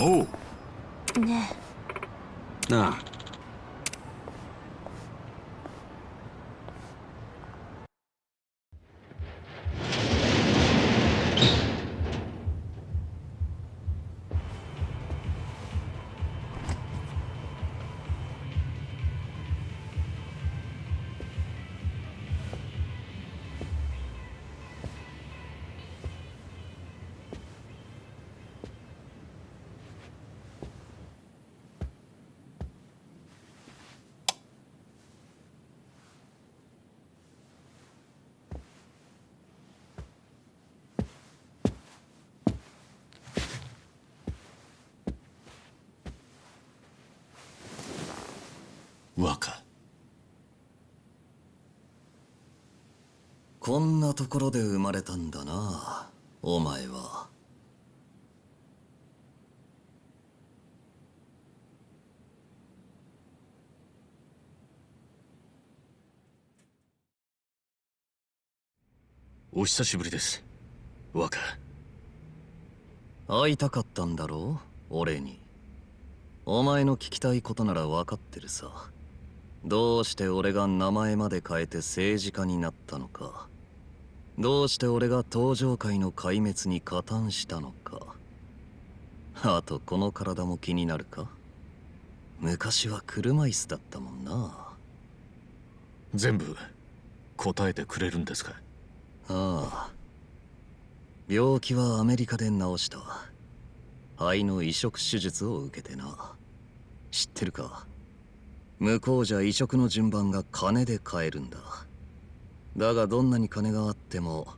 おう若こんなところで生まれたんだなお前は。お久しぶりです。若会いたかったんだろう俺に。お前の聞きたいことなら分かってるさどうして俺が名前まで変えて政治家になったのか。どうして俺が登場界の壊滅に加担したのか。あとこの体も気になるか。昔は車椅子だったもんな。全部答えてくれるんですか？ああ。病気はアメリカで治した。肺の移植手術を受けてな。知ってるか？向こうじゃ移植の順番が金で買えるんだ。だがどんなに金があっても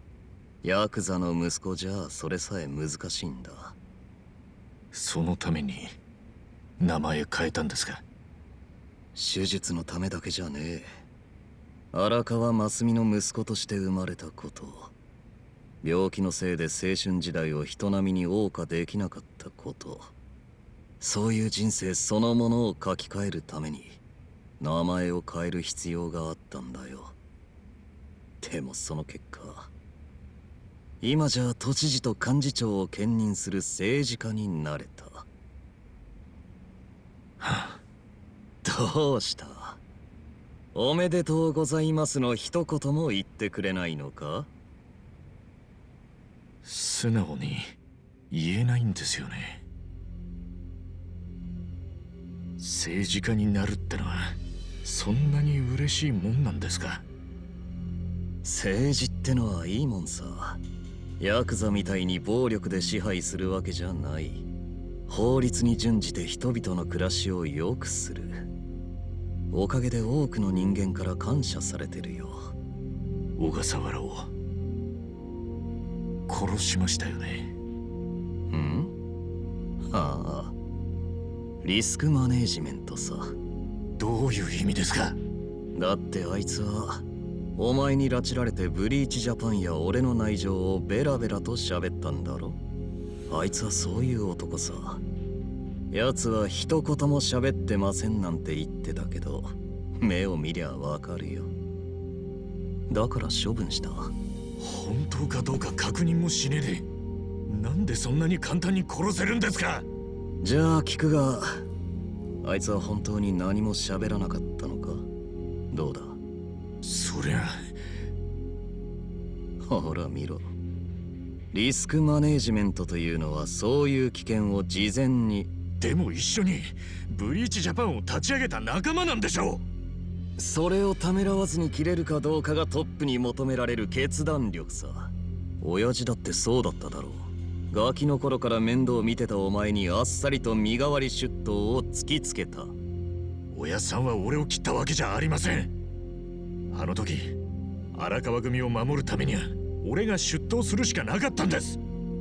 ヤクザの息子じゃそれさえ難しいんだ。そのために名前変えたんですか？手術のためだけじゃねえ。荒川真澄の息子として生まれたこと。病気のせいで青春時代を人並みに謳歌できなかったこと。そういう人生そのものを書き換えるために名前を変える必要があったんだよ。でもその結果今じゃ都知事と幹事長を兼任する政治家になれた。どうした？おめでとうございますの一言も言ってくれないのか？素直に言えないんですよね。政治家になるってのは。そんなに嬉しいもんなんですか？政治ってのはいいもんさ。ヤクザみたいに暴力で支配するわけじゃない。法律に準じて人々の暮らしを良くする。おかげで多くの人間から感謝されてるよ。小笠原を殺しましたよね。ん？ああ。リスクマネージメントさどういう意味ですか？だってあいつはお前に拉致られてブリーチジャパンや俺の内情をベラベラと喋ったんだろ？あいつはそういう男さ。奴は一言も喋ってませんなんて言ってたけど目を見りゃわかるよ。だから処分した。本当かどうか確認もしねえで。なんでそんなに簡単に殺せるんですか？じゃあ聞くがあいつは本当に何も喋らなかったのか？どうだ？そりゃ。ほら見ろ。リスクマネージメントというのはそういう危険を事前に。でも一緒にブリーチジャパンを立ち上げた仲間なんでしょそれをためらわずに切れるかどうかがトップに求められる決断力さ。親父だってそうだっただろうガキの頃から面倒見てたお前にあっさりと身代わり出頭を突きつけた。親さんは俺を切ったわけじゃありません。あの時荒川組を守るために。は俺が出頭するしかなかったんです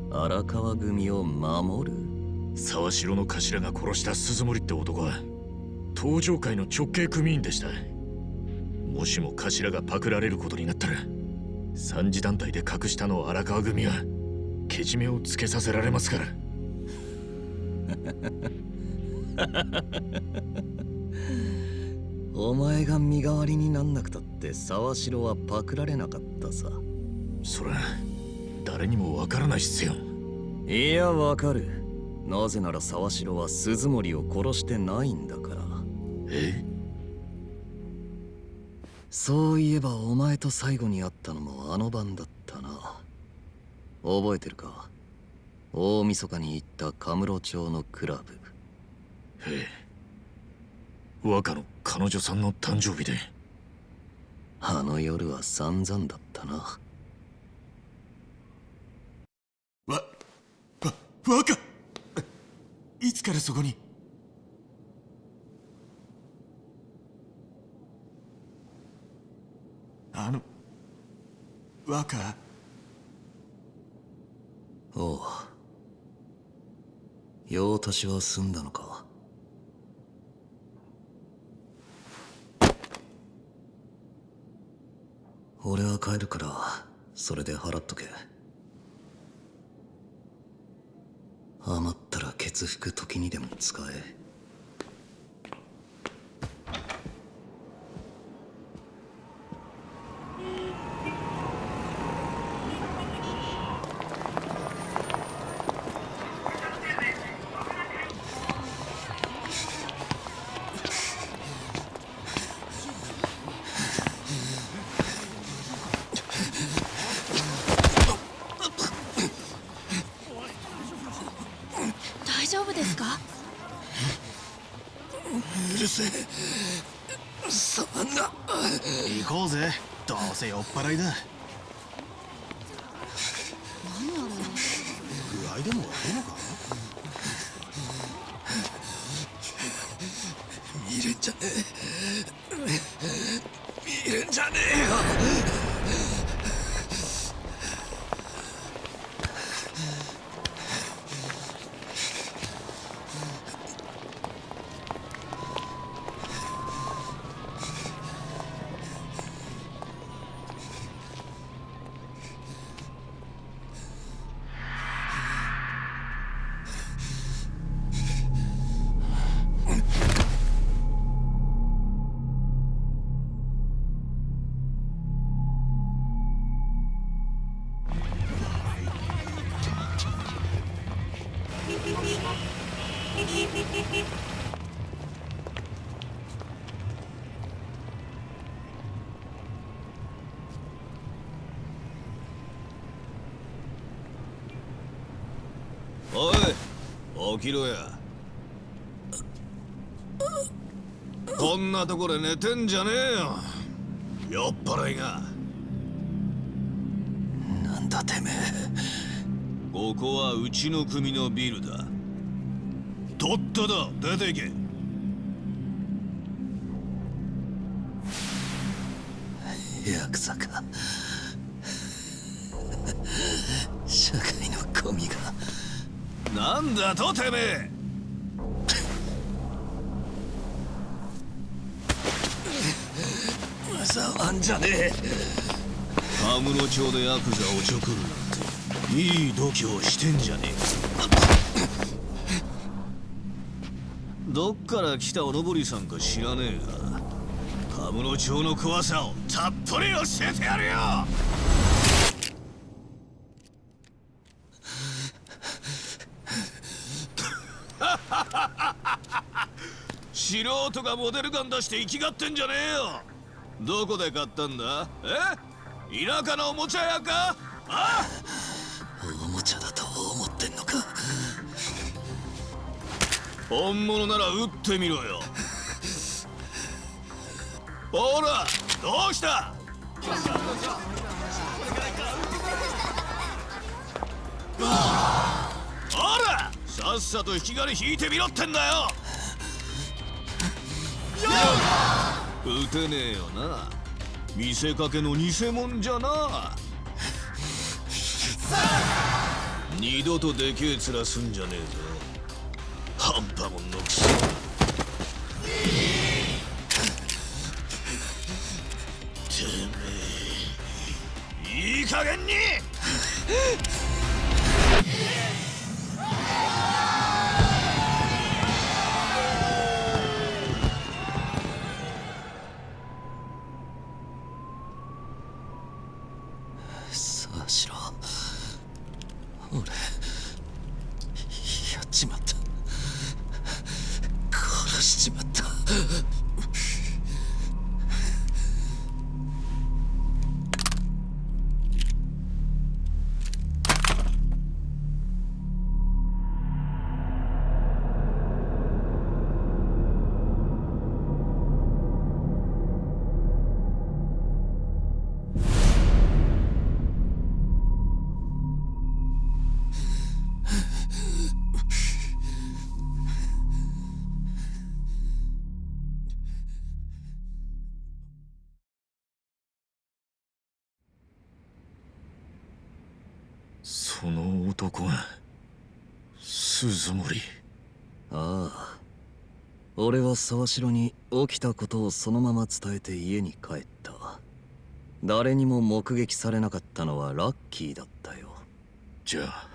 荒川組を守る沢城の頭が殺した鈴森って男は。東上会の直系組員でした。もしも頭がパクられることになったら三次団体で隠したの荒川組はけじめをつけさせられますから。お前が身代わりになんなくたって沢城はパクられなかったさ。そら誰にもわからないっすよ。いやわかる。なぜなら沢城は鈴森を殺してないんだから。え？そういえばお前と最後に会ったのもあの晩だったな覚えてるか？大晦日に行ったカムロ町のクラブ。え。え若の彼女さんの誕生日で。あの夜は散々だったな。わ、わ、若いつからそこに？あの、若おう。用足しは済んだのか。俺は帰るからそれで払っとけ。余ったら血服時にでも使え。きろや。こんなとこで寝てんじゃねえよ。酔っ払いが。なんだてめえ。ここはうちの組のビルだ。とっとと出ていけ。ヤクザかんだとてめえ触んじゃねえ。カムロ町でヤクザをちょくるなんていい度胸してんじゃねえ。どっから来たおのぼりさんか知らねえがカムロ町の怖さをたっぷり教えてやるよ。素人がモデルガン出して生きがってんじゃねえよどこで買ったんだえ田舎のおもちゃ屋かあおもちゃだと思ってんのか本物なら撃ってみろよほらどうしたほらさっさと引き金引いてみろってんだよ撃てねえよな。見せかけの偽物じゃな。二度とでけえ面すんじゃねえぞ。半端もんのくせてめえいい加減に！その男が鈴森。ああ。俺は沢城に起きたことをそのまま伝えて家に帰った。誰にも目撃されなかったのはラッキーだったよ。じゃあ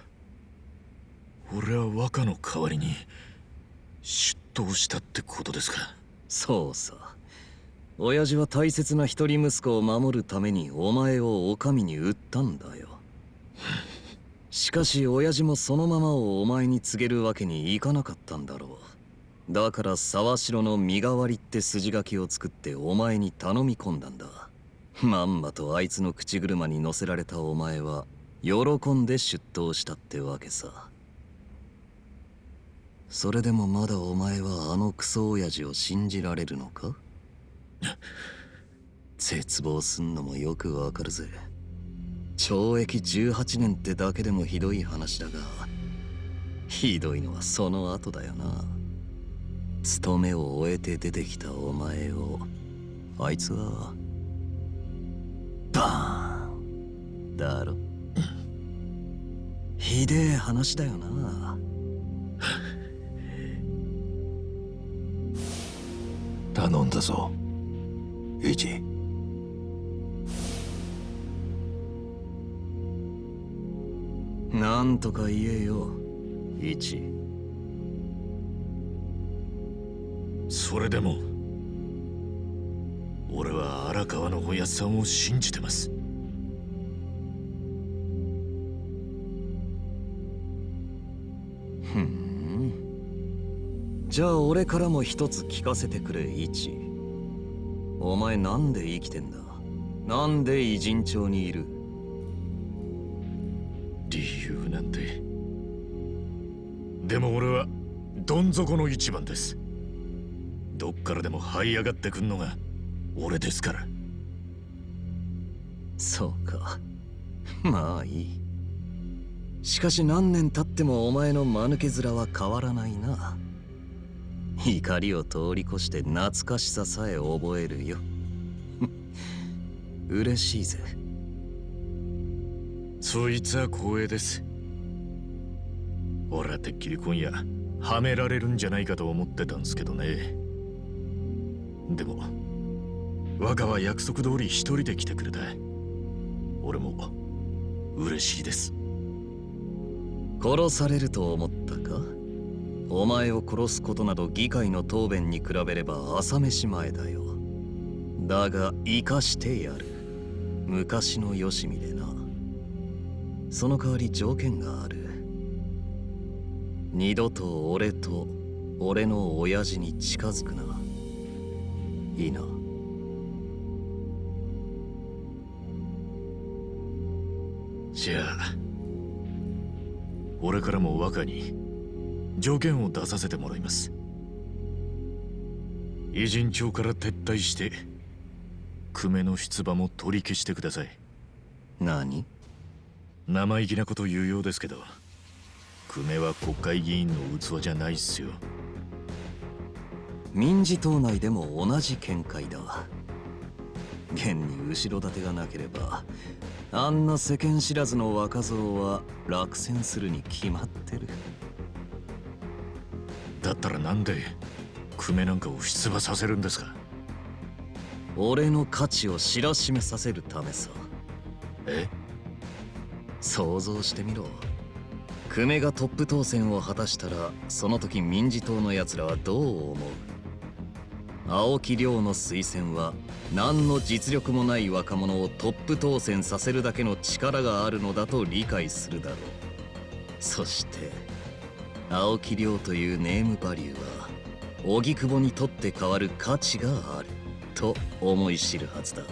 俺は若の代わりに出頭したってことですか？そうさ。親父は大切な一人息子を守るためにお前をお上に売ったんだよ しかし親父もそのままをお前に告げるわけにいかなかったんだろう。だから沢城の身代わりって筋書きを作ってお前に頼み込んだんだ。まんまとあいつの口車に乗せられたお前は喜んで出頭したってわけさ。それでもまだお前はあのクソ親父を信じられるのか？絶望すんのもよくわかるぜ。懲役18年ってだけでもひどい話だがひどいのはその後だよな。勤めを終えて出てきたお前をあいつはバーン。だろ。ひでえ話だよな。頼んだぞ。イチなんとか言えよ。一。それでも俺は荒川のおやっさんを信じてます。ふん。じゃあ俺からも一つ聞かせてくれ一。お前なんで生きてんだ？なんで偉人町にいる？底の一番です。どっからでも這い上がってくんのが俺ですから。そうか。まあいい。しかし何年経ってもお前の間抜け面は変わらないな。怒りを通り越して懐かしささえ覚えるよ。嬉しいぜ。そいつは光栄です。俺はてっきり今夜はめられるんじゃないかと思ってたんすけどね。でも若は約束通り一人で来てくれた。俺も嬉しいです。殺されると思ったか？お前を殺すことなど議会の答弁に比べれば朝飯前だよ。だが生かしてやる。昔のよしみでな。その代わり条件がある。二度と俺と俺の親父に近づくな。いいな。じゃあ俺からも若に条件を出させてもらいます。偉人町から撤退して久米の出馬も取り消してください。何？生意気なこと言うようですけど久米は国会議員の器じゃないっすよ。民事党内でも同じ見解だ。現に後ろ盾がなければあんな世間知らずの若造は落選するに決まってる。だったらなんで久米なんかを出馬させるんですか？俺の価値を知らしめさせるためさ。え？想像してみろ久米がトップ当選を果たしたらその時民事党の奴らはどう思う青木亮の推薦は何の実力もない若者をトップ当選させるだけの力があるのだと理解するだろうそして青木亮というネームバリューは荻窪にとって変わる価値があると思い知るはずだ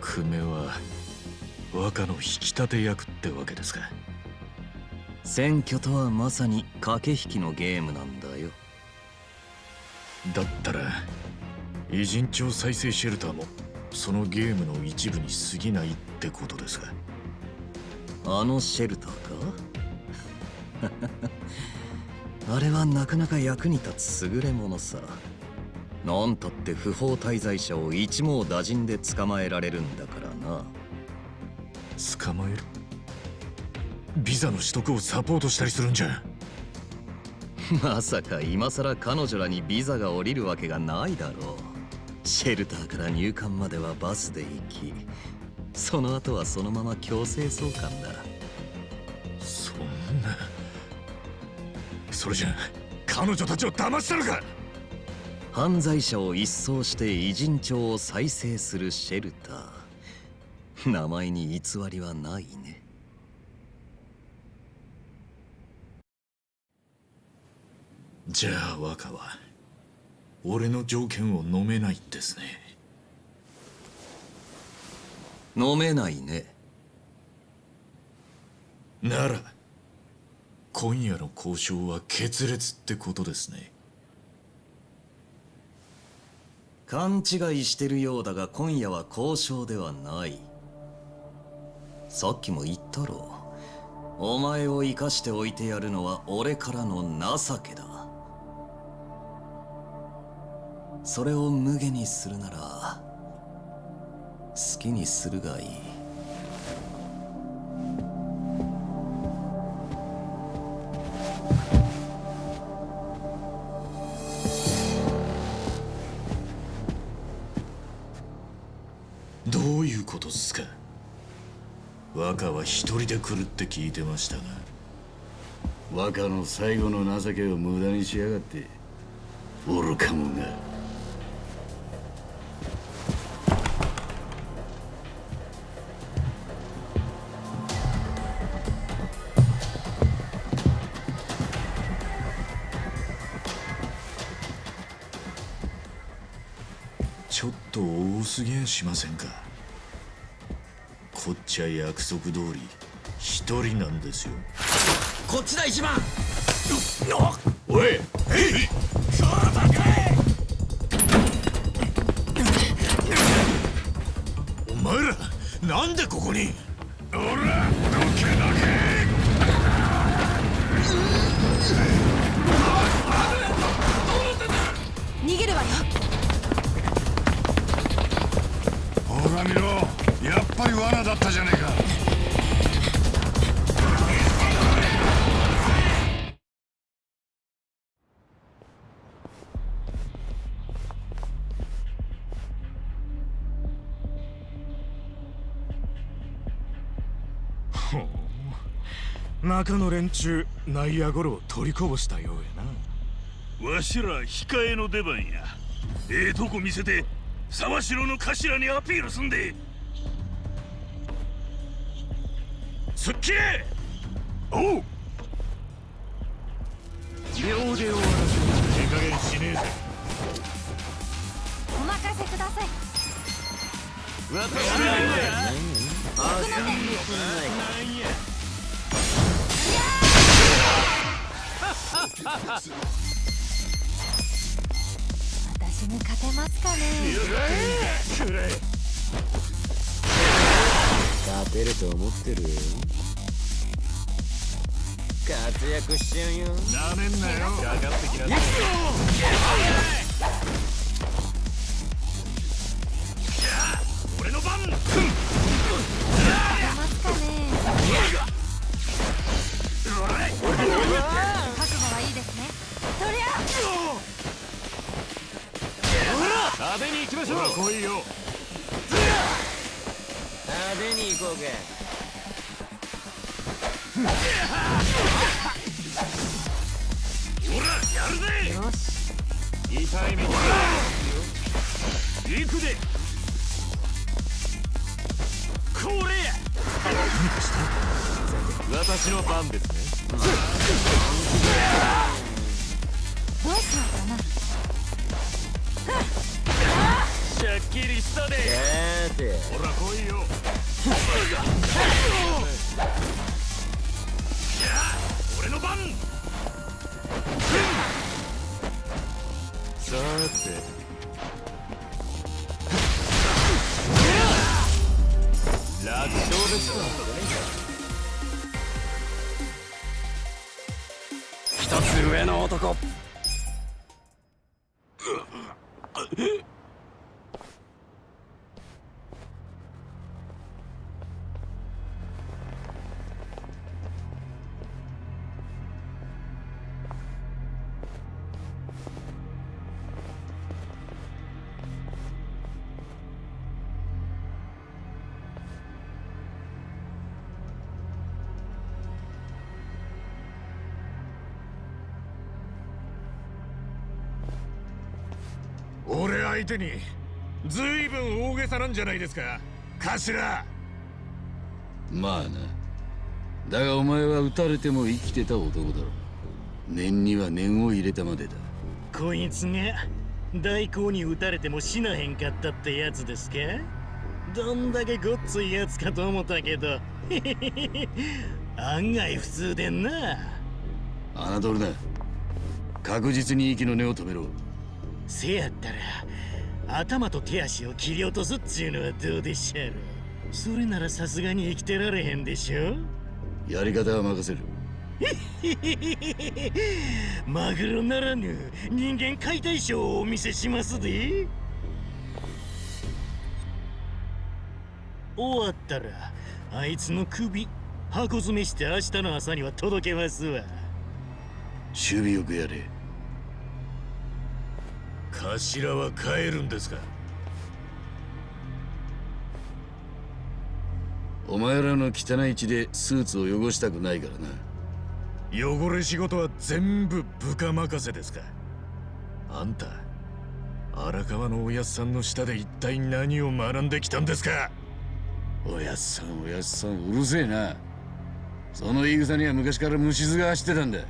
久米は若の引き立て役ってわけですか。選挙とはまさに駆け引きのゲームなんだよ。だったら偉人町再生シェルターもそのゲームの一部に過ぎないってことですか。あのシェルターか？あれはなかなか役に立つ優れものさ。なんたって不法滞在者を一網打尽で捕まえられるんだからな捕まえる。ビザの取得をサポートしたりするんじゃ。まさか今さら彼女らにビザが下りるわけがないだろう。シェルターから入管まではバスで行きその後はそのまま強制送還だそんな。それじゃ彼女たちを騙したのか。犯罪者を一掃して偉人帳を再生するシェルター名前に偽りはないね。じゃあ若は俺の条件を飲めないんですね。飲めないね。なら今夜の交渉は決裂ってことですね。勘違いしてるようだが今夜は交渉ではないさっきも言ったろお前を生かしておいてやるのは俺からの情けだ。それを無下にするなら好きにするがいい。若は一人で来るって聞いてましたが若の最後の情けを無駄にしやがって愚か者が。ちょっと多すぎやしませんか？こっちは約束通り一人なんですよ。こっちだ一番。おいお前らなんでここに？中の連中内野ゴロを取りこぼしたようやな。わしら控えの出番や。ええとこ見せて沢城の頭にアピールすんで。すっきれおう!秒で終わらせる手加減しねえぜ。お任せください。私に勝てますかね？勝てると思ってる活躍しちゃうよ。なめんなよ。かかってきなさい俺の番勝てますかね派手に行きましょう。来いよ。派手に行こうかほらやるぜ。よし痛い目に。行くでこれや。私の番ですね したで。ほら来いよ。俺の番。さて。楽勝ですか一つ上の男相手にずいぶん大げさなんじゃないですか。頭。まあな。だがお前は撃たれても生きてた男だろ念には念を入れたまでだ。こいつが大光に撃たれても死なへんかったってやつですか？どんだけごっついやつかと思ったけど。案外普通でんな。侮るな。確実に息の根を止めろ。せやったら頭と手足を切り落とすっちゅうのはどうでしょう？それならさすがに生きてられへんでしょやり方は任せる。マグロならぬ人間解体ショーをお見せしますで。終わったらあいつの首箱詰めして明日の朝には届けますわ。守備よくやれ頭は帰るんですか？お前らの汚い血でスーツを汚したくないからな。汚れ仕事は全部部下任せですか？あんた荒川のおやっさんの下で一体何を学んできたんですか？おやっさんおやっさんうるせえな。その言い草には昔から虫唾が走ってたんだ。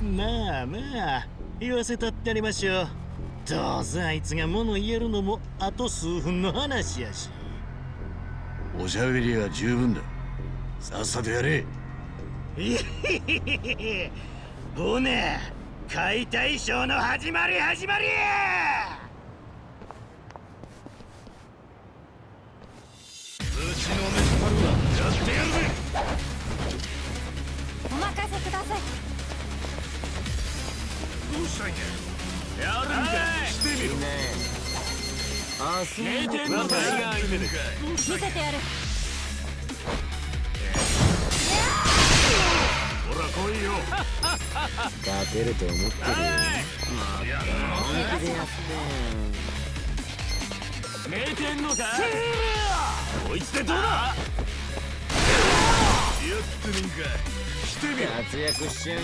まあまあ言わせたってありましょう。どうせあいつが物言えるのもあと数分の話やし。おしゃべりは十分だ。さっさとやれ。いへへへへほな解体ショーの始まり始まり。やうちのメスパルはやってやるぜ。お任せくださいどうしたんややるんかしてみろあそう名店のタイガー相手でか見せてやるほら来いよ勝てると思ってるよ本気でやって名店のかこい。つでどうだやってるんかしてみろ活躍しちゃうよ。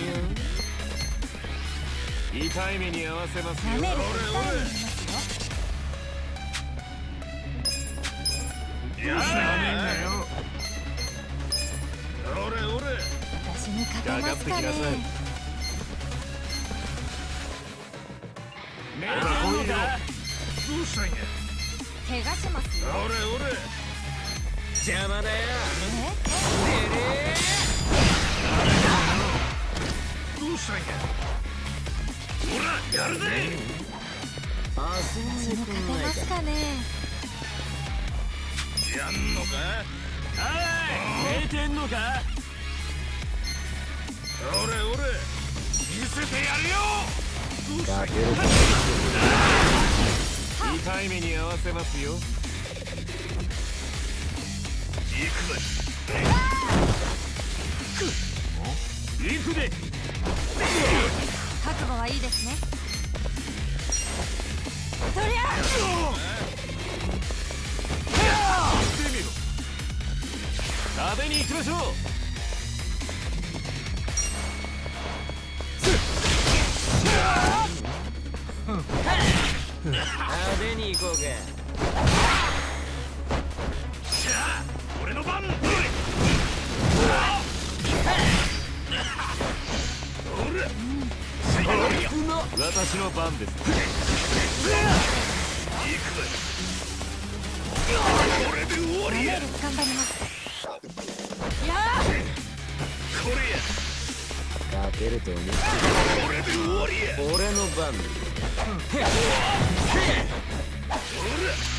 痛い目に合わせますよ。舐めると二人にい。ますよやめんなよ俺俺。私に勝てますかね名店のかどうしたんや怪我しますよ。俺俺邪魔だよ。どうしたんや？ほらやるぜ！あそういう私に勝てますかねやんのか？はい名店のか？俺俺見せてやるよ！勝て痛い目に合わせますよ。行くぜ。行くで覚悟はいいですね。とりゃしてみろ食べに行きましょう派手に行こうか俺の番私の番ですこれで終わりや頑張りますやこれや勝てると思ってこれで終わりや俺の番。ほら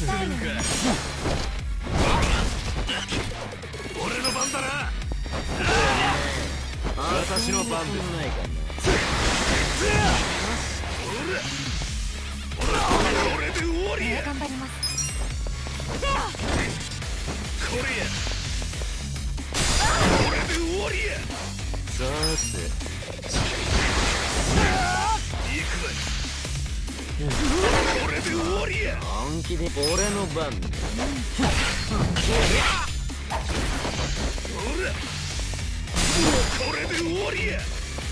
きダメのめすスタイルに俺の番だな。私の番です。ないかこれで終わりや頑張ります。これや。これで終わりや。さてりや本気で俺の番。だほらこれで終わりや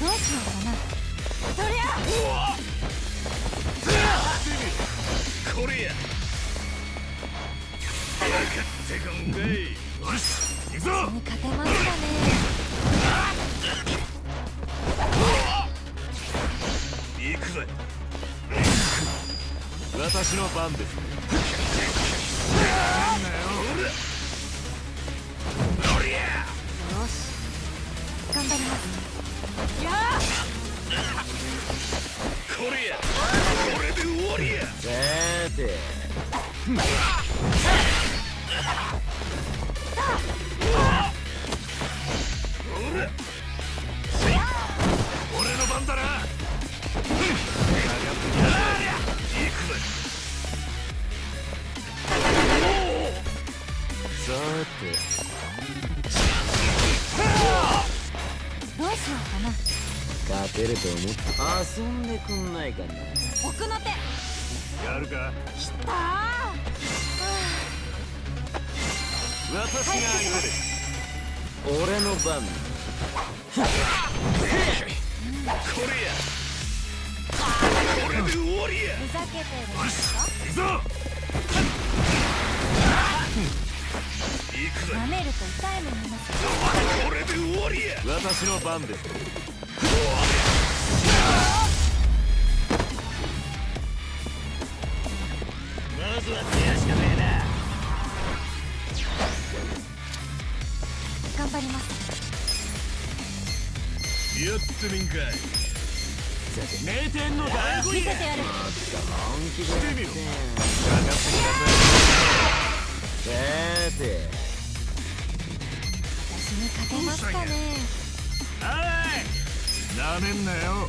どうしようかなとりゃこれや分かってこんかいよし行くぞに勝てますかね行くぜ私の番です。ねよし頑張りますやこれやこれで終わりやさて勝てると思って遊んでくんないかな。奥の手。やるか。きたー。私が相手です。俺の番。これや。これで終わりや。ふざけてるんですか？行くぞ行くぜ。舐めると痛い目見ます。これで終わりや。私の番です頑張りますやってみんかい名店の大見せてやる本気でやってんさて私に勝てますかね。はい。なめんなよ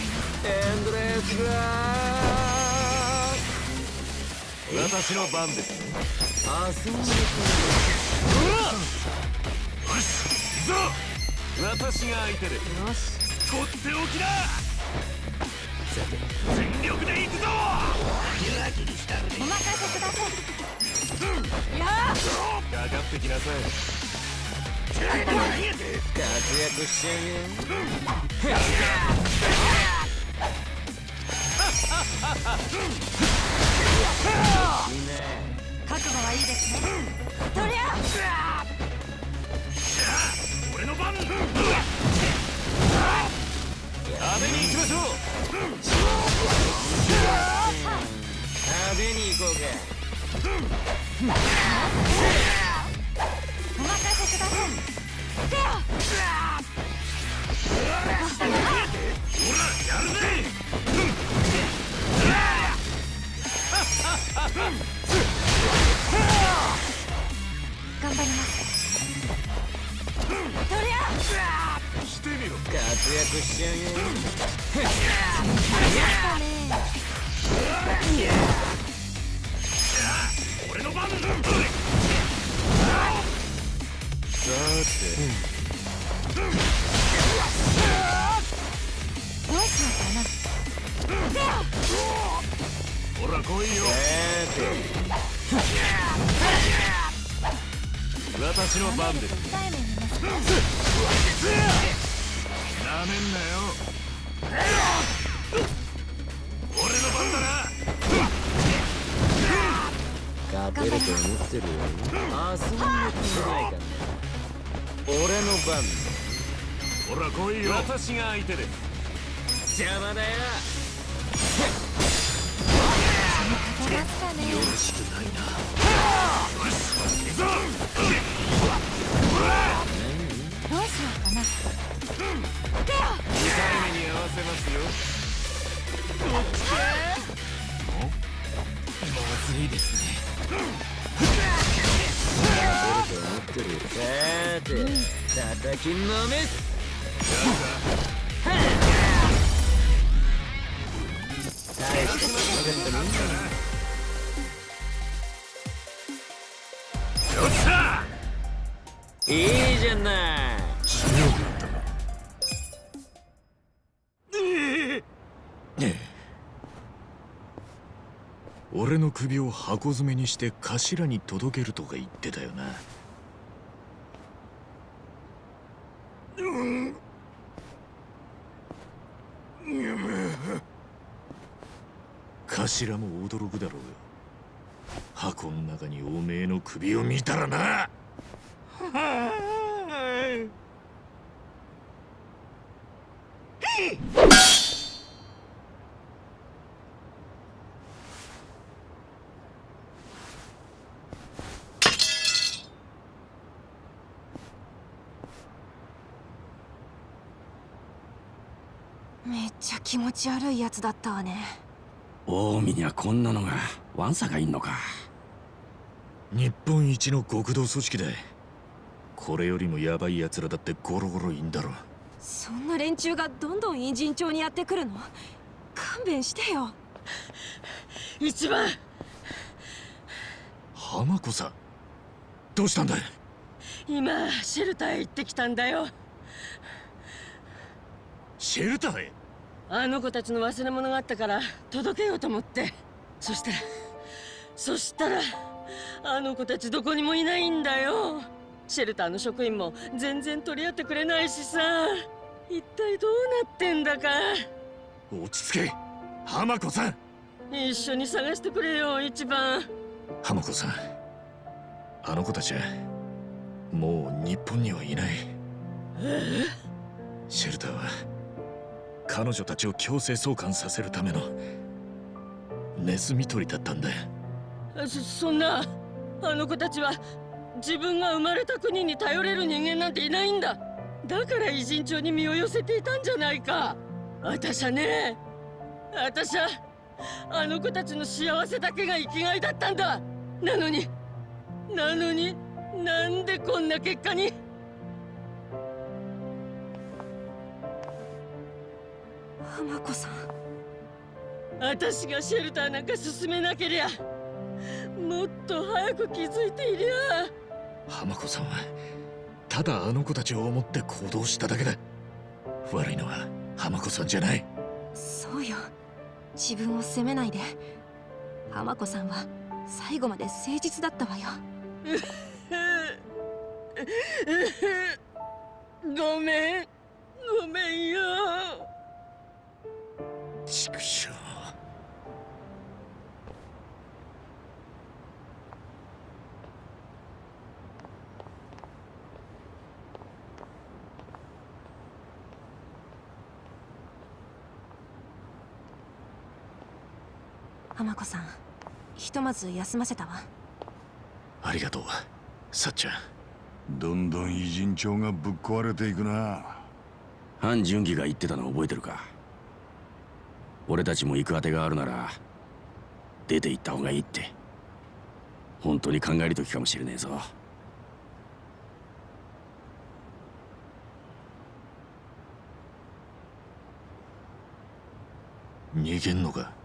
エンドレスグラ私の番ですー遊んで私が相手でよし。とっておきだ全力で行くぞ弱気にしたるお任せくださいやかかってきなさい活躍しちゃうよ覚悟はいいですねとりゃ俺の番当てに行きましょう。派手に行こうか頑張ります。とりゃしてみろ活躍しちゃうよ俺の番さどうしようかなほら来いよ。私の番です。なめんなよ俺の番だな勝てると思っ。てるよ遊んでくんないかな俺の番ほら来いよ私が相手です邪魔だよ叩きのめす大したことなかったもいいじゃない。俺の首を箱詰めにして頭に届けるとか言ってたよな。頭も驚くだろうよ。箱の中におめえの首を見たらな。めっちゃ気持ち悪いやつだったわね。近江にはこんなのがワンサがいんのか。日本一の極道組織だこれよりもヤバい奴らだってゴロゴロいいんだろ。そんな連中がどんどん偉人町にやってくるの？勘弁してよ。一番。浜子さん。どうしたんだ今シェルターへ行ってきたんだよ。シェルターへ？あの子たちの忘れ物があったから届けようと思って。そしたらそしたらあの子たちどこにもいないんだよシェルターの職員も全然取り合ってくれないしさ。一体どうなってんだか。落ち着け。浜子さん。一緒に探してくれよ一番。浜子さん。あの子たちはもう日本にはいない。え？シェルターは彼女たちを強制送還させるためのネズミ捕りだったんだ。えそそんなあの子たちは自分が生まれた国に頼れる人間なんていないんだ。だから偉人帳に身を寄せていたんじゃないか。私はね私はあの子たちの幸せだけが生きがいだったんだ。なのになのになんでこんな結果に？浜子さん。私がシェルターなんか進めなけりゃもっと早く気づいていりゃ浜子さんはただあの子たちを思って行動しただけだ。悪いのは浜子さんじゃない。そうよ。自分を責めないで。浜子さんは最後まで誠実だったわよ。ごめん。ごめんよ。畜生浜子さんひとまず休ませたわ。ありがとうさっちゃんどんどん偉人帳がぶっ壊れていくな。反純義が言ってたの覚えてるか？俺たちも行く当てがあるなら出て行った方がいいって本当に考える時かもしれねえぞ。逃げんのか？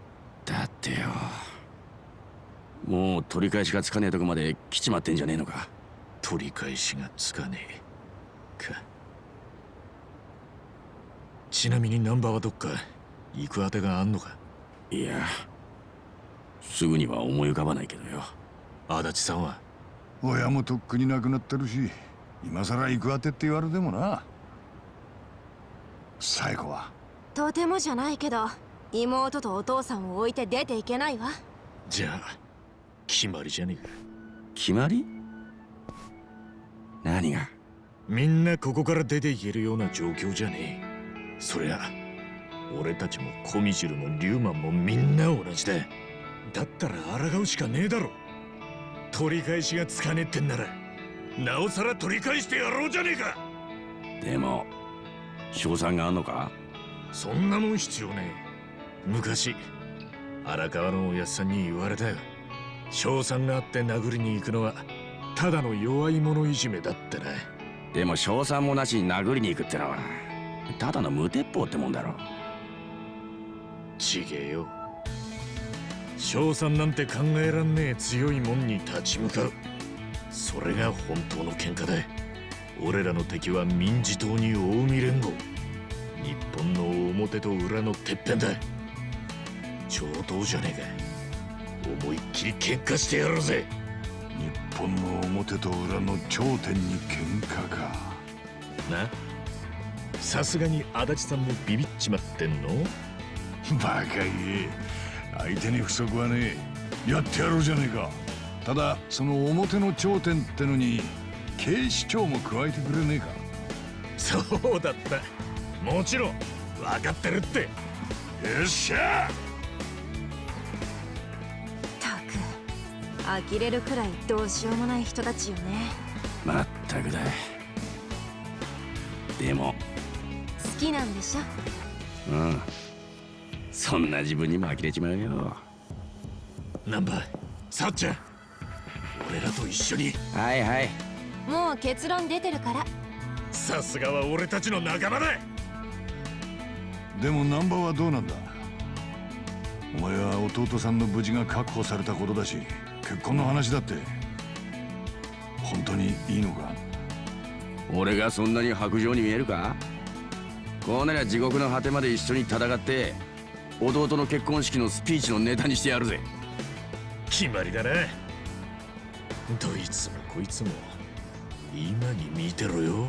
もう取り返しがつかねえとこまで来ちまってんじゃねえのか？取り返しがつかねえか。ちなみにナンバーはどっか？行く当てがあんのか？いやすぐには思い浮かばないけどよ。足立さんは？親もとっくに亡くなってるし今さら行く当てって言われてもな。最後は？とてもじゃないけど妹とお父さんを置いて出ていけないわ。じゃあ決まりじゃね？えか決まり？何が？みんなここから出ていけるような状況じゃね？えそりゃ俺たちもコミジルもリューマンもみんな同じだ。だったら抗うしかねえだろ。取り返しがつかねえってんならなおさら取り返してやろうじゃねえか。でも賞賛があんのか？そんなもん必要ねえ。昔荒川のおやっさんに言われたよ賞賛があって殴りに行くのはただの弱い者いじめだってな。でも賞賛もなしに殴りに行くってのはただの無鉄砲ってもんだろちげえよ。賞賛なんて考えらんねえ強いもんに立ち向かう。それが本当の喧嘩だ。俺らの敵は民事党に近江連合日本の表と裏のてっぺんだ。上等じゃねえか思いっきり喧嘩してやろうぜ。日本の表と裏の頂点に喧嘩か。な？さすがに足立さんもビビっちまってんの？バカ言え。相手に不足はねえ。やってやろうじゃねえか。ただその表の頂点ってのに警視庁も加えてくれねえか。そうだった。もちろん分かってるって。よっしゃ呆れるくらいどうしようもない人たちよね。まったくだ。でも。好きなんでしょ？うん。そんな自分にも呆れちまうよ。ナンバーさっちゃん俺らと一緒に。はいはい。もう結論出てるから。さすがは俺たちの仲間だ。でもナンバーはどうなんだ？お前は弟さんの無事が確保されたことだし結婚の話だって本当にいいのか？俺がそんなに白状に見えるか？こうなりゃ地獄の果てまで一緒に戦って弟の結婚式のスピーチのネタにしてやるぜ。決まりだな。どいつもこいつも今に見てろよ